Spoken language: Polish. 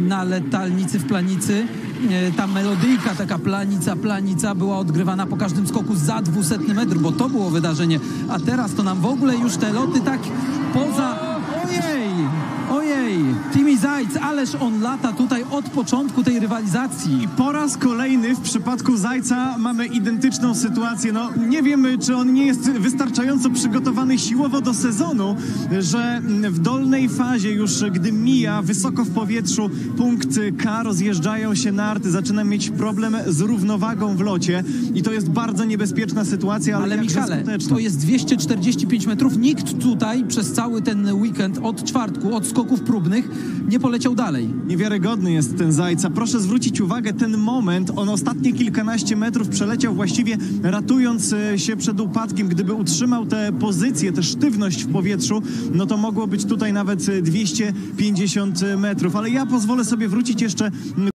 na letalnicy w planicy. E, Ta melodyjka, taka planica, planica była odgrywana po każdym skoku za 200 metr, bo to było wydarzenie. A teraz to nam w ogóle już te loty tak poza... Zajc, ależ on lata tutaj od początku tej rywalizacji. I po raz kolejny w przypadku Zajca mamy identyczną sytuację. No nie wiemy, czy on nie jest wystarczająco przygotowany siłowo do sezonu, że w dolnej fazie już, gdy mija wysoko w powietrzu punkt K, rozjeżdżają się narty, zaczyna mieć problem z równowagą w locie i to jest bardzo niebezpieczna sytuacja, ale, Ale Michale, to jest 245 metrów. Nikt tutaj przez cały ten weekend od czwartku, od skoków próbnych nie poleciał dalej. Niewiarygodny jest ten Zajca. Proszę zwrócić uwagę, ten moment, on ostatnie kilkanaście metrów przeleciał właściwie ratując e, się przed upadkiem. Gdyby utrzymał tę pozycję, tę sztywność w powietrzu, no to mogło być tutaj nawet e, 250 metrów. Ale ja pozwolę sobie wrócić jeszcze